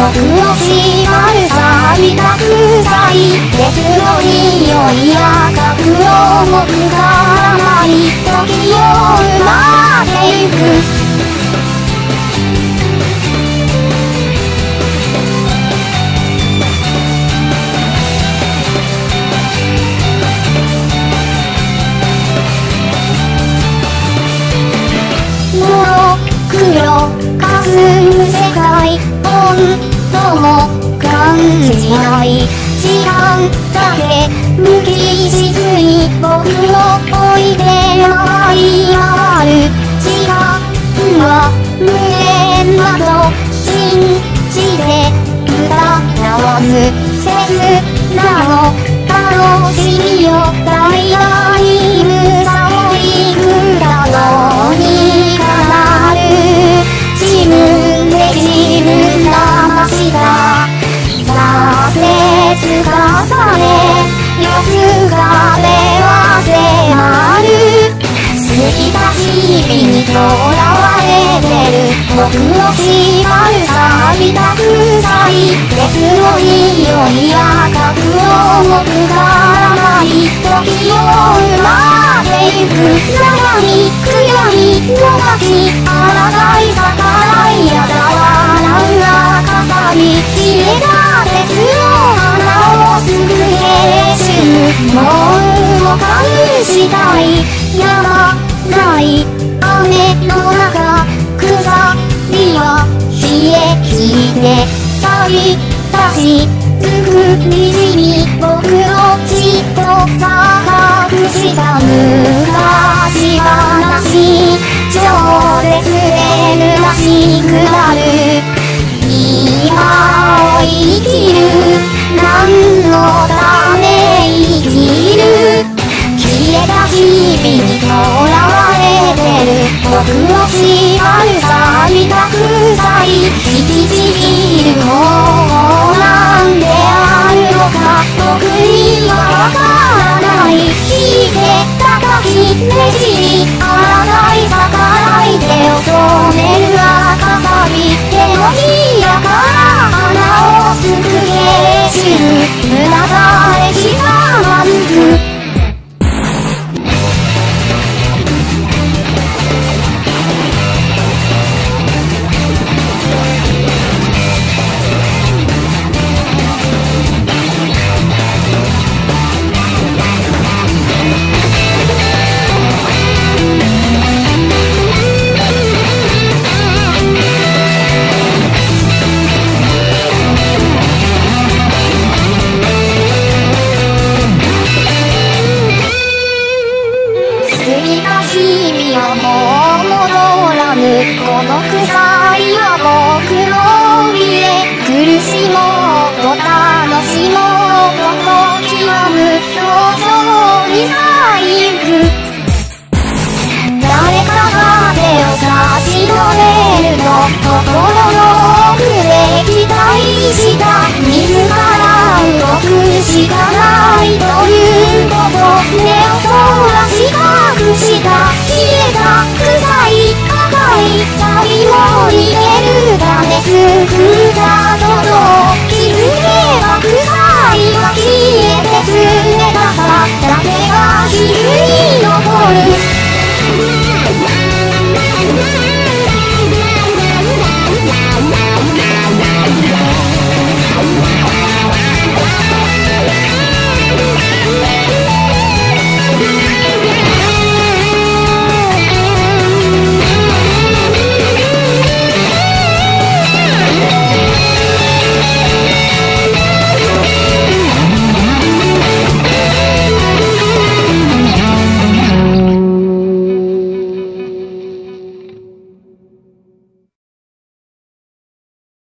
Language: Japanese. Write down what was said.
の黒しさびた臭い。鉄の匂いや角をもくだらない時を奪っていく。黒黒かすしない時間だけ無機質に僕を置いて回り回る時間は無限だと信じて疑わずせずなの楽しみを重ね夜がれは迫る。過ぎた日々にとらわれてる。僕を縛る錆びた臭い別の匂いや覚悟もくだらない。時を生まれゆく。悩み悔やみもがきしたいやまない雨の中草には冷え切って錆びたしつく虹に僕をじっとさ隠したの。る僕を縛るさびたくさい。生きちぎるもなんであるのか僕にはわからない。引い。て叩きねじり抗い。逆らい。手を染違う。